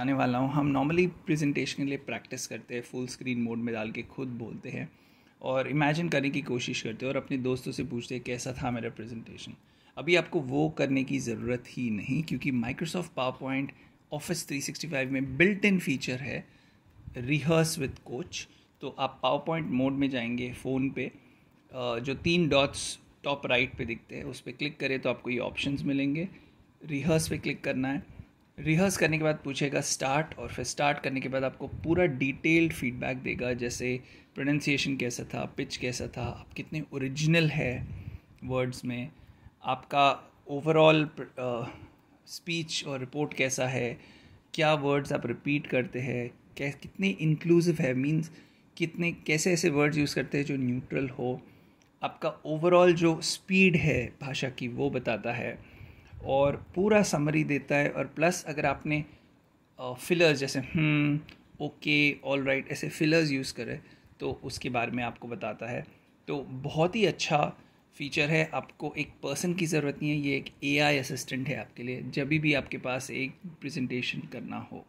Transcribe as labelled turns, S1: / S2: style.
S1: आने वाला हूँ। हम नॉर्मली प्रेजेंटेशन के लिए प्रैक्टिस करते हैं फुल स्क्रीन मोड में डाल के खुद बोलते हैं और इमेजिन करने की कोशिश करते हैं और अपने दोस्तों से पूछते हैं, कैसा था मेरा प्रेजेंटेशन अभी आपको वो करने की ज़रूरत ही नहीं, क्योंकि माइक्रोसॉफ्ट पावर पॉइंट ऑफ़िस 365 में बिल्ट इन फीचर है रिहर्स विद कोच तो आप पावर पॉइंट मोड में जाएँगे फ़ोन पे जो तीन डॉट्स टॉप राइट पे दिखते हैं, उस पर क्लिक करें तो आपको ये ऑप्शंस मिलेंगे। रिहर्स पे क्लिक करना है। रिहर्स करने के बाद पूछेगा स्टार्ट और फिर स्टार्ट करने के बाद आपको पूरा डिटेल्ड फीडबैक देगा, जैसे प्रोनाउंसिएशन कैसा था पिच कैसा था, आप कितने ओरिजिनल है वर्ड्स में, आपका ओवरऑल स्पीच और रिपोर्ट कैसा है, क्या वर्ड्स आप रिपीट करते हैं, कै, कितने इंक्लूसिव है मींस कितने, कैसे ऐसे वर्ड्स यूज़ करते हैं जो न्यूट्रल हो, आपका ओवरऑल जो स्पीड है भाषा की वो बताता है। और पूरा समरी देता है और प्लस अगर आपने फिलर्स जैसे ओके ऑल राइट ऐसे फिलर्स यूज़ करें तो उसके बारे में आपको बताता है। तो बहुत ही अच्छा फीचर है। आपको एक पर्सन की ज़रूरत नहीं है, ये एक एआई असिस्टेंट है आपके लिए, जब भी आपके पास एक प्रेजेंटेशन करना हो।